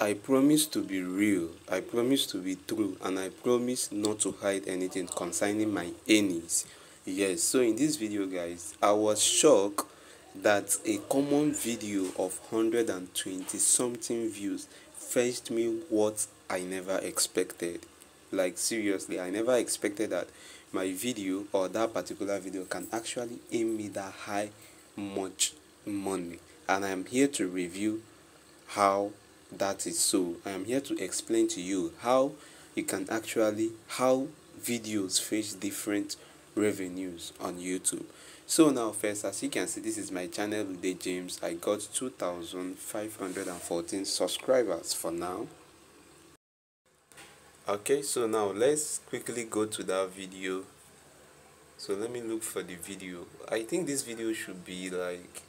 I promise to be real, I promise to be true, and I promise not to hide anything concerning my earnings. Yes, so in this video, guys, I was shocked that a common video of 120 something views fetched me what I never expected. Like, seriously, I never expected that my video or that particular video can actually aim me that high much money. And I am here to review how that is. So i am here to explain to you how you can actually how videos face different revenues on youtube. So now first as you can see this is my channel Udeh Tips. I got 2514 subscribers for now. Okay so now let's quickly go to that video. So let me look for the video. I think this video should be like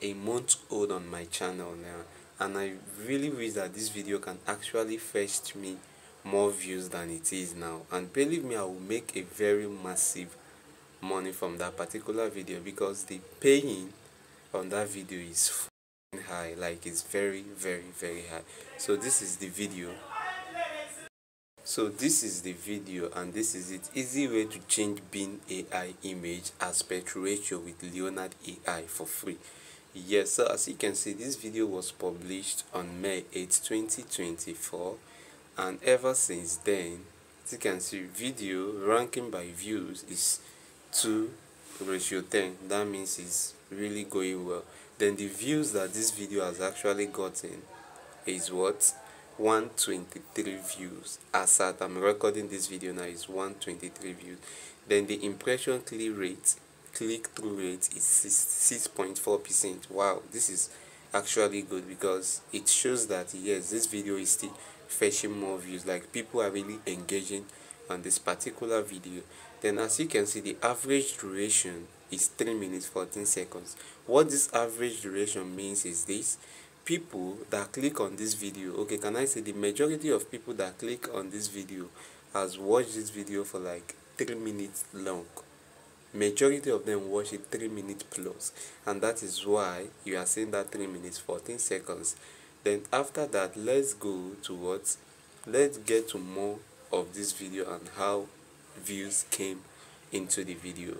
a month old on my channel now and I really wish that this video can actually fetch me more views than it is now. And believe me I will make a very massive money from that particular video because the paying on that video is high. Like it's very very very high. So this is the video. So this is the video and this is it. Easy way to change Bing AI image aspect ratio with Leonard AI for free yes so as you can see this video was published on may 8 2024 and ever since then as you can see video ranking by views is 2 ratio 10 that means it's really going well. Then the views that this video has actually gotten is what? 123 views. As at i'm recording this video now is 123 views. Then the impression click rate click-through rate is 6.4 percent. Wow this is actually good because it shows that yes this video is still fetching more views. Like people are really engaging on this particular video. Then as you can see the average duration is 3 minutes 14 seconds. What this average duration means is this. People that click on this video okay can i say the majority of people that click on this video has watched this video for like 3 minutes long majority of them watch it 3 minutes plus and that is why you are seeing that 3 minutes 14 seconds. Then after that let's go towards let's get to more of this video and how views came into the video.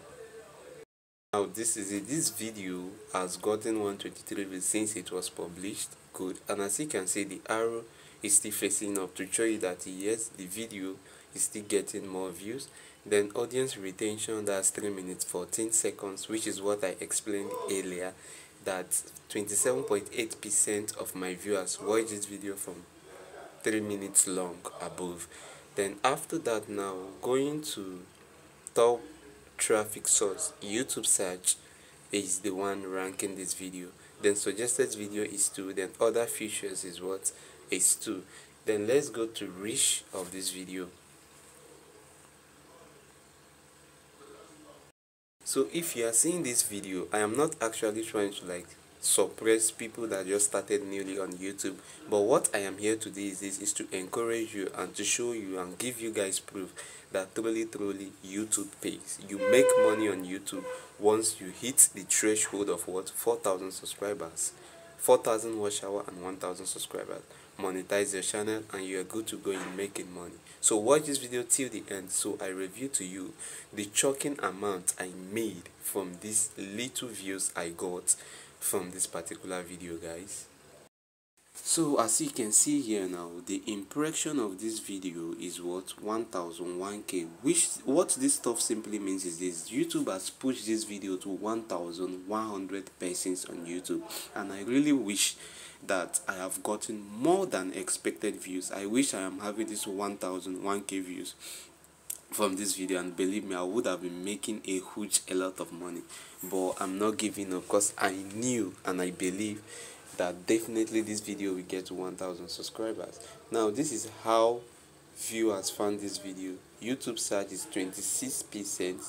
Now this is it. This video has gotten 123 views since it was published. Good. And as you can see the arrow is still facing up to show you that yes the video is still getting more views then audience retention that's 3 minutes 14 seconds which is what i explained earlier that 27.8 percent of my viewers watch this video from 3 minutes long above. Then after that now going to top traffic source youtube search is the one ranking this video. Then suggested video is 2 then other features is what? Is 2 then let's go to reach of this video so if you are seeing this video i am not actually trying to like suppress people that just started newly on youtube. But what i am here to do is this is to encourage you and to show you and give you guys proof that truly truly youtube pays. You make money on youtube once you hit the threshold of what? 4000 subscribers. 4000 watch hour and 1000 subscribers monetize your channel and you are good to go in making money. So watch this video till the end. So i review to you the shocking amount i made from these little views i got from this particular video guys. So as you can see here now the impression of this video is what 1001k which what this stuff simply means is this. Youtube has pushed this video to 1100 persons on youtube. And i really wish that i have gotten more than expected views. I wish i am having this 1001k views from this video and believe me i would have been making a huge a lot of money. But i'm not giving up because i knew and i believe that definitely this video will get to 1000 subscribers. Now this is how viewers found this video. Youtube search is 26 percent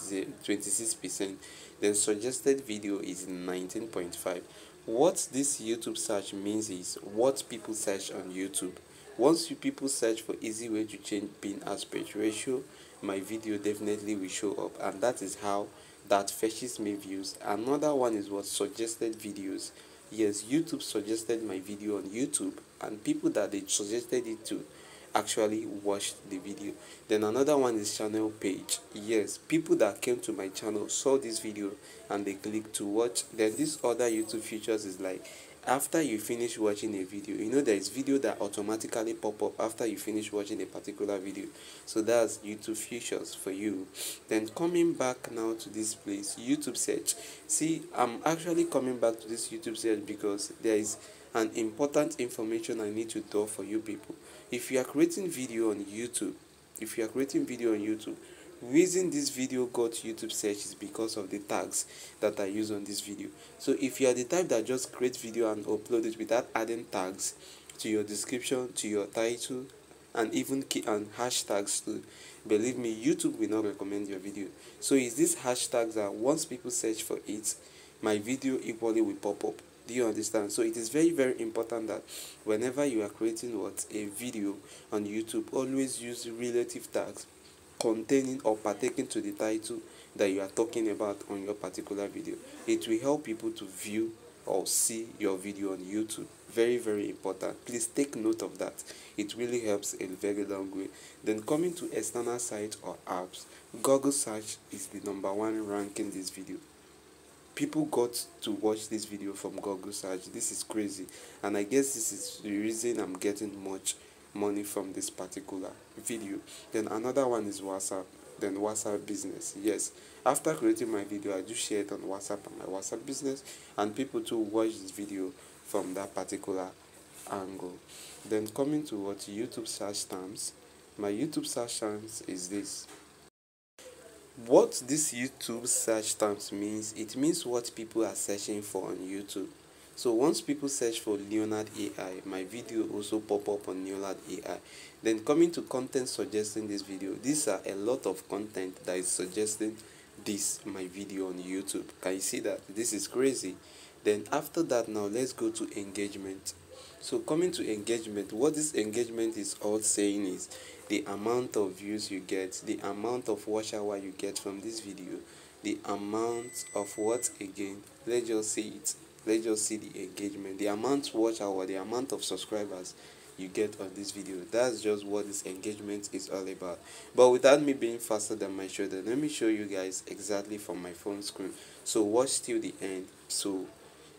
26 percent. Then suggested video is 19.5 what this youtube search means is what people search on youtube. Once you people search for easy way to change Bing aspect ratio my video definitely will show up. And that is how that fetches me views. Another one is what suggested videos. Yes youtube suggested my video on youtube. And people that they suggested it to actually watched the video. Then another one is channel page. Yes people that came to my channel saw this video and they clicked to watch. Then this other youtube features is like after you finish watching a video you know there is video that automatically pop up after you finish watching a particular video. So that's youtube features for you. Then coming back now to this place youtube search. See i'm actually coming back to this youtube search because there is an important information i need to tell for you people if you are creating video on youtube if you are creating video on youtube reason this video got youtube search is because of the tags that i use on this video. So if you are the type that just create video and upload it without adding tags to your description to your title and even key and hashtags too believe me youtube will not recommend your video. So it's these hashtags that once people search for it my video equally will pop up do you understand? So it is very very important that whenever you are creating what? A video on youtube always use relative tags containing or partaking to the title that you are talking about on your particular video. It will help people to view or see your video on youtube. Very very important. Please take note of that. It really helps a very long way. Then coming to external sites or apps google search is the number one ranking this video people got to watch this video from google search. This is crazy. And i guess this is the reason i'm getting much money from this particular video. Then another one is whatsapp then whatsapp business. Yes after creating my video i do share it on whatsapp and my whatsapp business and people to watch this video from that particular angle. Then coming to what youtube search terms my youtube search terms is this what this youtube search terms means it means what people are searching for on youtube. So once people search for leonard ai my video also pop up on leonard ai then coming to content suggesting this video these are a lot of content that is suggesting this my video on youtube. Can you see that? This is crazy. Then after that now let's go to engagement so coming to engagement what this engagement is all saying is the amount of views you get the amount of watch hour you get from this video the amount of what again let's just see it let's just see the engagement the amount watch hour the amount of subscribers you get on this video. That's just what this engagement is all about. But without me being faster than my shoulder let me show you guys exactly from my phone screen. So watch till the end so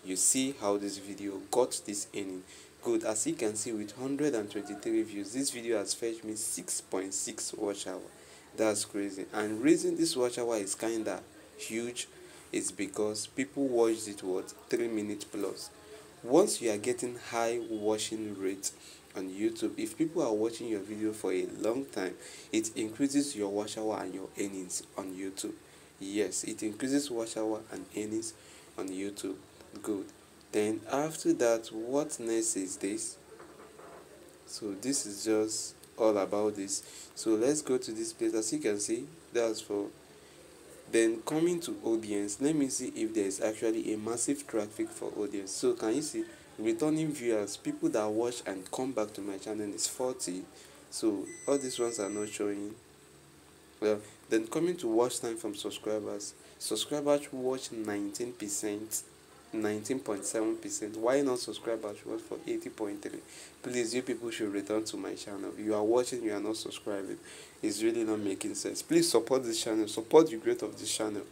you see how this video got this earning good. As you can see with 123 views this video has fetched me 6.6 .6 watch hour. That's crazy. And reason this watch hour is kinda huge is because people watched it what 3 minutes plus. Once you are getting high watching rate on youtube if people are watching your video for a long time it increases your watch hour and your earnings on youtube. Yes it increases watch hour and earnings on youtube. Good then after that what next is this? So this is just all about this. So let's go to this place. As you can see that's for then coming to audience let me see if there is actually a massive traffic for audience. So can you see returning viewers people that watch and come back to my channel is 40 so all these ones are not showing. Well then coming to watch time from subscribers subscribers watch 19 percent 19.7 percent. Why not subscribers watch for 80.3 please you people should return to my channel. You are watching you are not subscribing. It's really not making sense. Please support this channel. Support the growth of this channel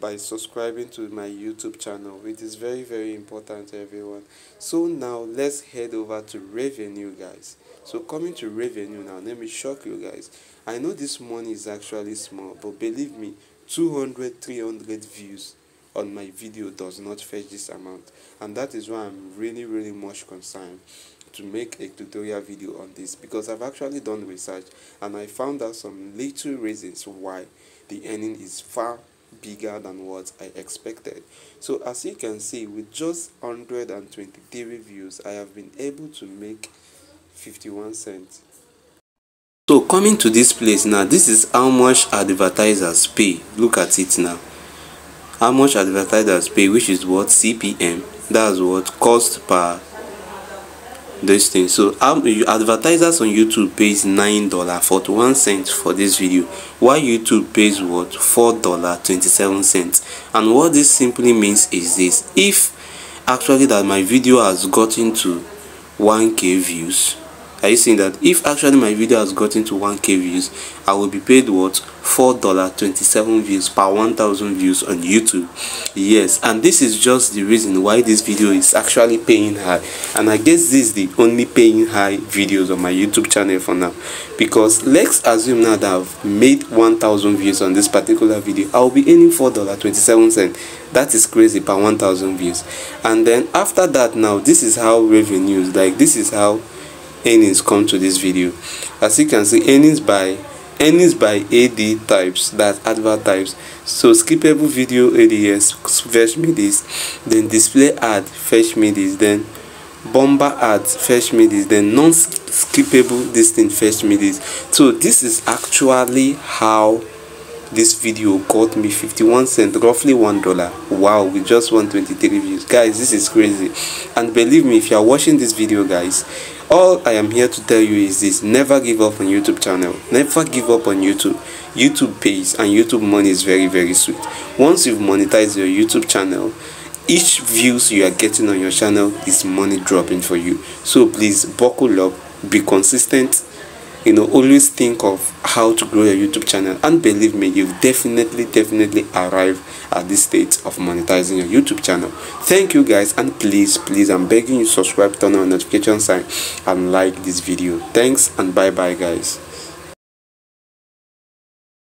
by subscribing to my youtube channel. It is very very important to everyone. So now let's head over to revenue guys. So coming to revenue now let me shock you guys. I know this money is actually small but believe me 200 300 views on my video does not fetch this amount. And that is why i'm really really much concerned to make a tutorial video on this because i've actually done research and i found out some little reasons why the earning is far bigger than what i expected. So as you can see with just 123 views i have been able to make 51 cents. So coming to this place now this is how much advertisers pay. Look at it now how much advertisers pay which is what cpm that's what cost per this thing. So um, advertisers on youtube pays nine dollar 41 cents for this video while youtube pays what four dollar 27 cents. And what this simply means is this. If actually that my video has gotten to 1k views are you seeing that? If actually my video has gotten to 1k views i will be paid what? four dollar 27 views per 1000 views on youtube. Yes and this is just the reason why this video is actually paying high. And i guess this is the only paying high videos on my youtube channel for now. Because let's assume now that i've made 1000 views on this particular video i'll be earning four dollar 27 cents. That is crazy per 1000 views. And then after that now this is how revenues like this is how earnings come to this video. As you can see earnings by earnings by ad types. That advert types. So skippable video ads fetch me this. Then display ad fetch me this. Then bumper ads fetch me this. Then non-skippable this thing fetch me this. So this is actually how this video got me 51 cents roughly one dollar. Wow with just 123 views. Guys this is crazy. And believe me if you are watching this video guys all i am here to tell you is this. Never give up on youtube channel. Never give up on youtube. Youtube pays and youtube money is very very sweet. Once you've monetized your youtube channel each views you are getting on your channel is money dropping for you. So please buckle up be consistent you know always think of how to grow your youtube channel. And believe me you've definitely definitely arrived at this state of monetizing your youtube channel. Thank you guys and please please i'm begging you subscribe turn on notification sign and like this video. Thanks and bye bye guys